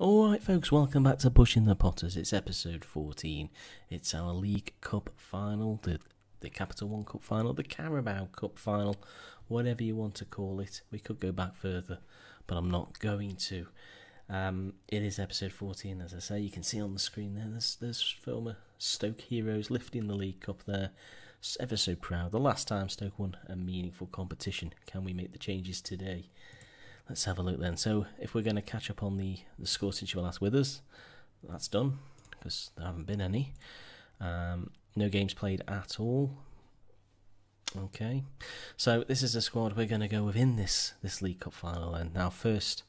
Alright, folks, welcome back to Pushing the Potters. It's episode 14. It's our League Cup final, the, the Capital One Cup final, the Carabao Cup final, whatever you want to call it. We could go back further, but I'm not going to. Um, it is episode 14, as I say. You can see on the screen there, there's, there's former Stoke heroes lifting the League Cup there. Ever so proud. The last time Stoke won a meaningful competition. Can we make the changes today? Let's have a look then. So, if we're going to catch up on the, the score since you were last with us, that's done because there haven't been any. Um, no games played at all. Okay, so this is the squad we're going to go within this this League Cup final. And now, first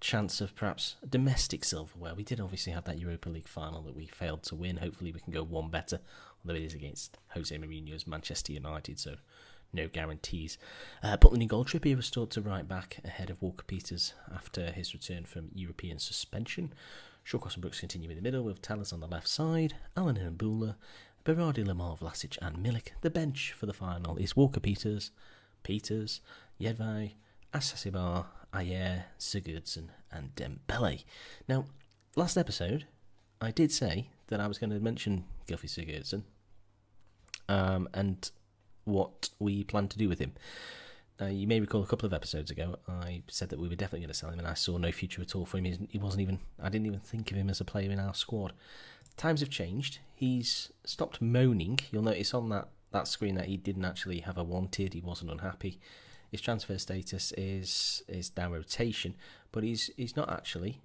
chance of perhaps domestic silverware. We did obviously have that Europa League final that we failed to win. Hopefully, we can go one better, although it is against Jose Mourinho's Manchester United, so no guarantees. Uh, Butland goal, Trippier restored to right back ahead of Walker Peters after his return from European suspension. Shawcross and Brooks continue in the middle with Tellers on the left side, Allen and Bula, Berardi, Lemar, Vlasic and Milik. The bench for the final is Walker Peters, Peters, Jedvaj, Asasibar, Ayer, Sigurdsson and Dembele. Now, last episode, I did say that I was going to mention Gylfi Sigurdsson, um, and what we plan to do with him. Now, you may recall a couple of episodes ago, I said that we were definitely going to sell him, and I saw no future at all for him. He wasn't even, I didn't even think of him as a player in our squad. Times have changed. He's stopped moaning. You'll notice on that, that screen that he didn't actually have a wanted, he wasn't unhappy. His transfer status is is down rotation, but he's he's not actually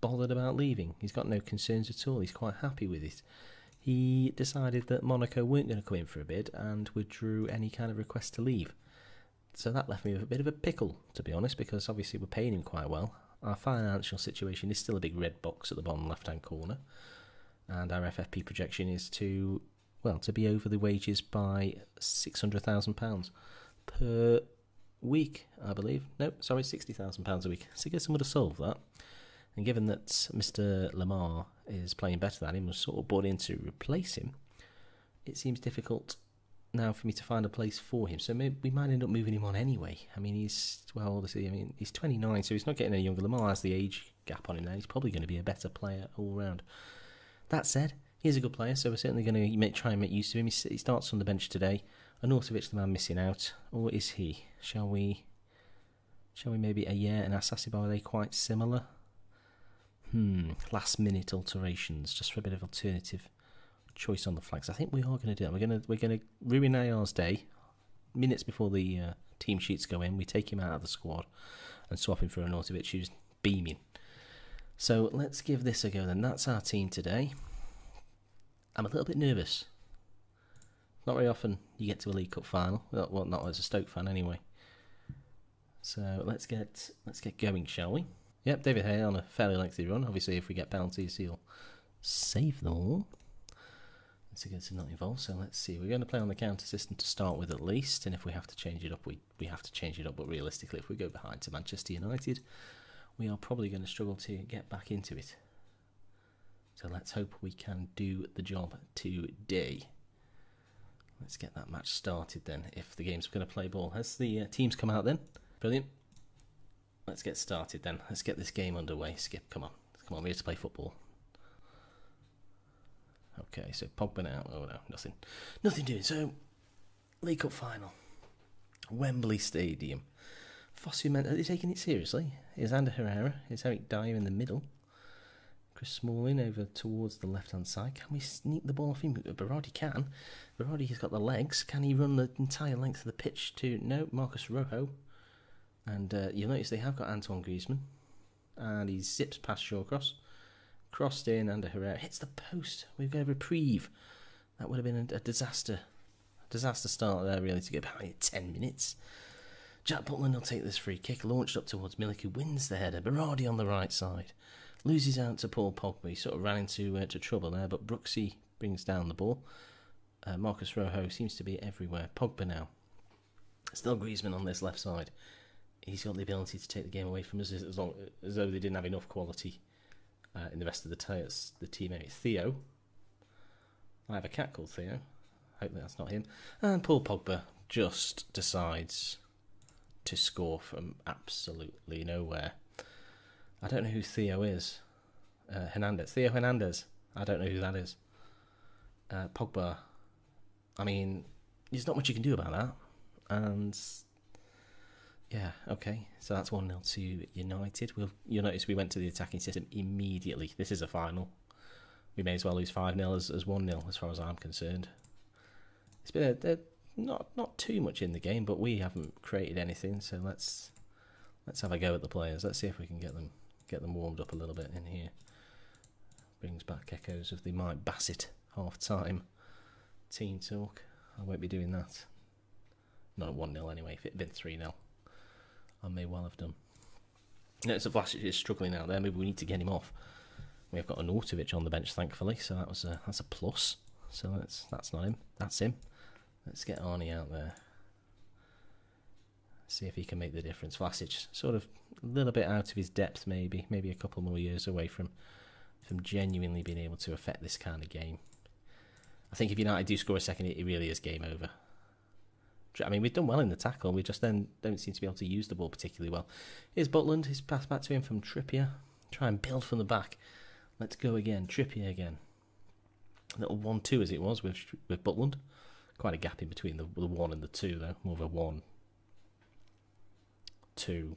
bothered about leaving. He's got no concerns at all. He's quite happy with it he decided that Monaco weren't going to come in for a bid and withdrew any kind of request to leave. So that left me with a bit of a pickle, to be honest, because obviously we're paying him quite well. Our financial situation is still a big red box at the bottom left hand corner, and our FFP projection is to, well, to be over the wages by £600,000 per week, I believe. No, sorry, £60,000 a week. So I guess I would have solved that. And given that Mr. Lemar is playing better than him was sort of brought in to replace him, it seems difficult now for me to find a place for him. So maybe we might end up moving him on anyway. I mean, he's well, obviously, I mean, he's 29, so he's not getting any younger. Lemar has the age gap on him now. He's probably going to be a better player all round. That said, he's a good player, so we're certainly going to try and make use of him. He starts on the bench today. Arnautovic, the man missing out, or is he? Shall we? Shall we maybe a year and Asasibar? Are they quite similar? Hmm, last minute alterations, just for a bit of alternative choice on the flags. I think we are going to do that. We're going to we're going to ruin Ayar's day minutes before the uh, team sheets go in. We take him out of the squad and swap him for Arnautovic, who's beaming. So let's give this a go. Then that's our team today. I'm a little bit nervous. Not very often you get to a League Cup final. Well, not as a Stoke fan anyway. So let's get let's get going, shall we? Yep, David Hay on a fairly lengthy run. Obviously, if we get penalties, he'll save them all. It's a good to not involved. So let's see. We're going to play on the counter system to start with, at least. And if we have to change it up, we we have to change it up. But realistically, if we go behind to Manchester United, we are probably going to struggle to get back into it. So let's hope we can do the job today. Let's get that match started then. If the game's going to play ball, has the uh, teams come out then? Brilliant. Let's get started then. Let's get this game underway. Skip, come on. Come on, we have to play football. Okay, so Pogba out. Oh no, nothing. Nothing doing. So, League Cup final. Wembley Stadium. Fosu are they taking it seriously? Is Ander Herrera? Is Eric Dier in the middle? Chris Smalling over towards the left hand side. Can we sneak the ball off him? Berardi can. Berardi has got the legs. Can he run the entire length of the pitch to. No, Marcos Rojo. And uh, you'll notice they have got Antoine Griezmann. And he zips past Shawcross. Crossed in Ander Herrera. Hits the post. We've got a reprieve. That would have been a, a disaster. A disaster start there, really, to get behind 10 minutes. Jack Butland will take this free kick, launched up towards Milik, who wins the header. Berardi on the right side. Loses out to Paul Pogba. He sort of ran into uh, trouble there, but Brooksy brings down the ball. Uh, Marcos Rojo seems to be everywhere. Pogba now. Still Griezmann on this left side he's got the ability to take the game away from us as, long, as though they didn't have enough quality uh, in the rest of the, t- the teammate. Theo. I have a cat called Theo. Hopefully that's not him. And Paul Pogba just decides to score from absolutely nowhere. I don't know who Theo is. Uh, Hernandez, Theo Hernandez. I don't know who that is. Uh, Pogba. I mean, there's not much you can do about that. And yeah, okay. So that's 1 0 to United. We'll, you'll notice we went to the attacking system immediately. This is a final. We may as well lose 5 0 as, as 1 0, as far as I'm concerned. It's been a, a, not not too much in the game, but we haven't created anything. So let's let's have a go at the players. Let's see if we can get them get them warmed up a little bit in here. Brings back echoes of the Mike Bassett half time team talk. I won't be doing that. Not 1 0 anyway. If it had been 3 0, I may well have done. No, it's a Vlasic is struggling out there. Maybe we need to get him off. We've got an Arnautovic on the bench, thankfully, so that was a that's a plus. So that's that's not him. That's him. Let's get Arnie out there. See if he can make the difference. Vlasic, sort of a little bit out of his depth, maybe, maybe a couple more years away from from genuinely being able to affect this kind of game. I think if United do score a second, it really is game over. I mean, we've done well in the tackle. We just then don't seem to be able to use the ball particularly well. Here's Butland. He's passed back to him from Trippier. Try and build from the back. Let's go again. Trippier again. A little one-two as it was with with Butland. Quite a gap in between the, the one and the two, though. More of a one, two.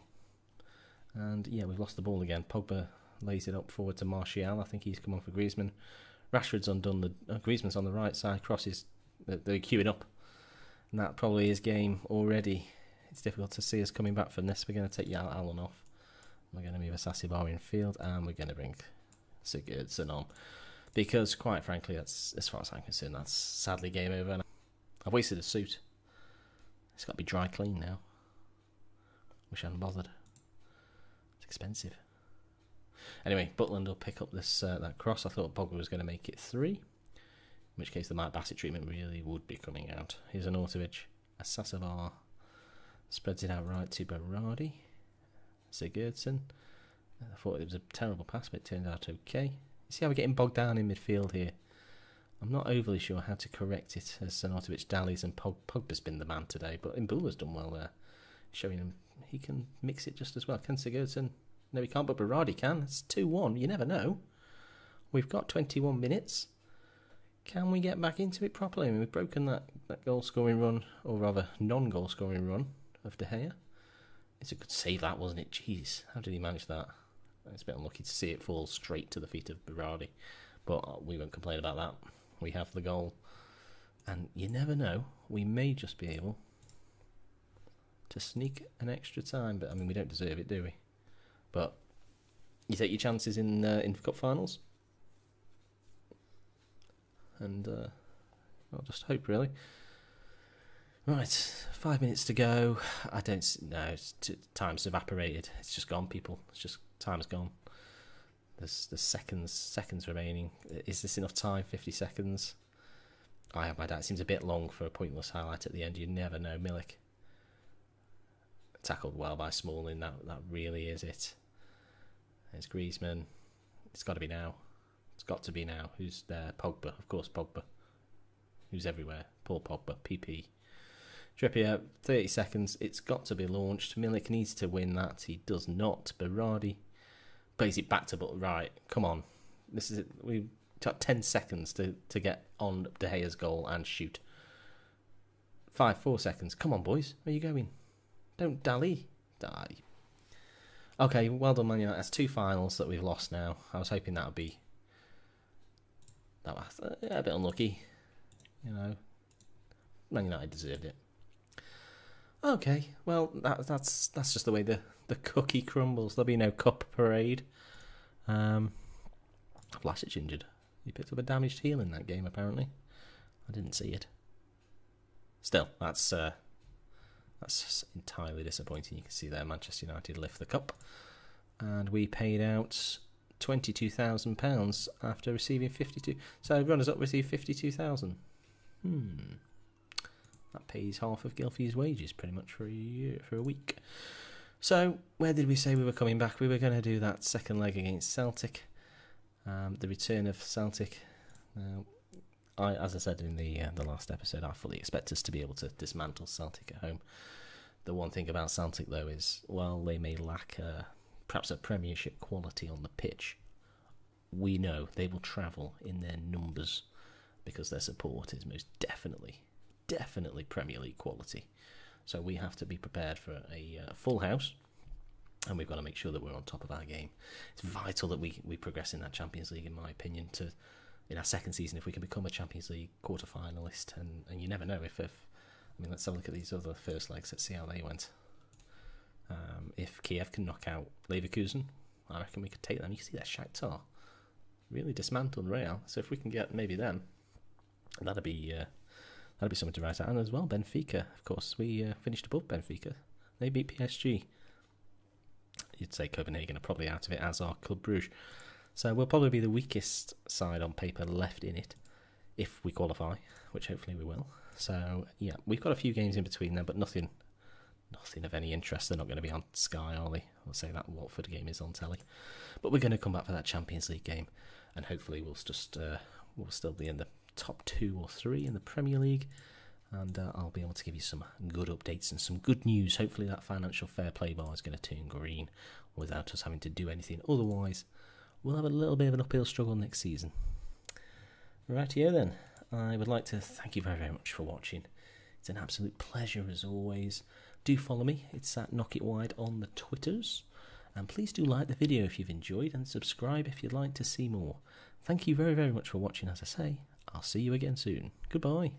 And yeah, we've lost the ball again. Pogba lays it up forward to Martial. I think he's come on for Griezmann. Rashford's undone. The uh, Griezmann's on the right side. Crosses. They're queuing up, and that probably is game already. It's difficult to see us coming back from this. We're going to take Yal Allen off. We're going to move Asasi Bar in field, and we're going to bring Sigurdsson on because, quite frankly, that's as far as I'm concerned, that's sadly game over. I've wasted a suit. It's got to be dry clean now. Wish I hadn't bothered. It's expensive. Anyway, Butland will pick up this uh, that cross. I thought Pogba was going to make it three, in which case the Mike Bassett treatment really would be coming out. Here's Arnautovic. Asasavar spreads it out right to Berardi. Sigurdsson. I thought it was a terrible pass, but it turned out okay. You see how we're getting bogged down in midfield here? I'm not overly sure how to correct it as Arnautovic dallies and Pog- Pogba's been the man today, but Imbula's done well there, showing him he can mix it just as well. Can Sigurdsson no, he can't, but Berardi can. It's 2 1. You never know. We've got 21 minutes. Can we get back into it properly? I mean, we've broken that, that goal scoring run, or rather, non goal scoring run of De Gea. It's a good save, that, wasn't it? Jeez, how did he manage that? It's a bit unlucky to see it fall straight to the feet of Berardi. But uh, we won't complain about that. We have the goal. And you never know, we may just be able to sneak an extra time. But I mean, we don't deserve it, do we? But you take your chances in uh, in cup finals, and uh, I'll just hope really. Right, five minutes to go. I don't know. Time's evaporated. It's just gone, people. It's just time's gone. There's there's seconds seconds remaining. Is this enough time? Fifty seconds. I have my doubt. It seems a bit long for a pointless highlight at the end. You never know. Milik tackled well by Smalling. That that really is it. It's Griezmann. It's got to be now. It's got to be now. Who's there? Pogba, of course. Pogba. Who's everywhere? Paul Pogba. PP. Trippier. Thirty seconds. It's got to be launched. Milik needs to win that. He does not. Berardi plays it back to but right. Come on. This is it. We've got ten seconds to to get on De Gea's goal and shoot. Five, four seconds. Come on, boys. Where are you going? Don't dally. Die. Okay, well done, Man United. That's two finals that we've lost now. I was hoping that would be that was uh, a bit unlucky. You know, Man United deserved it. Okay, well that, that's that's just the way the, the cookie crumbles. There'll be no cup parade. Um, Vlasic injured. He picked up a damaged heel in that game. Apparently, I didn't see it. Still, that's uh, that's entirely disappointing. You can see there Manchester United lift the cup. And we paid out £22,000 after receiving 52 So runners up received 52000 Hmm. That pays half of Gylfi's wages pretty much for a year, for a week. So, where did we say we were coming back? We were going to do that second leg against Celtic. Um, the return of Celtic. Now, I, as I said in the uh, the last episode, I fully expect us to be able to dismantle Celtic at home. The one thing about Celtic, though, is while they may lack uh, perhaps a Premiership quality on the pitch, we know they will travel in their numbers because their support is most definitely, definitely Premier League quality. So we have to be prepared for a uh, full house, and we've got to make sure that we're on top of our game. It's vital that we we progress in that Champions League, in my opinion, to in our second season if we can become a Champions League quarter finalist, and and you never know if if I mean let's have a look at these other first legs. Let's see how they went. Um, if Kiev can knock out Leverkusen, I reckon we could take them. You see that Shakhtar really dismantled Real. So if we can get maybe them, that'd be uh, that'd be something to write. And as well, Benfica, of course, we uh, finished above Benfica. They beat PSG. You'd say Copenhagen are probably out of it, as are Club Brugge. So we'll probably be the weakest side on paper left in it if we qualify, which hopefully we will. So yeah, we've got a few games in between them, but nothing, nothing of any interest. They're not going to be on Sky, are they? I'll say that Watford game is on telly, but we're going to come back for that Champions League game, and hopefully we'll just uh, we'll still be in the top two or three in the Premier League, and uh, I'll be able to give you some good updates and some good news. Hopefully that financial fair play bar is going to turn green without us having to do anything. Otherwise, we'll have a little bit of an uphill struggle next season. Right here then, I would like to thank you very very much for watching. It's an absolute pleasure as always. Do follow me. It's at Knock It Wide on the Twitters. And please do like the video if you've enjoyed and subscribe if you'd like to see more. Thank you very, very much for watching, as I say. I'll see you again soon. Goodbye.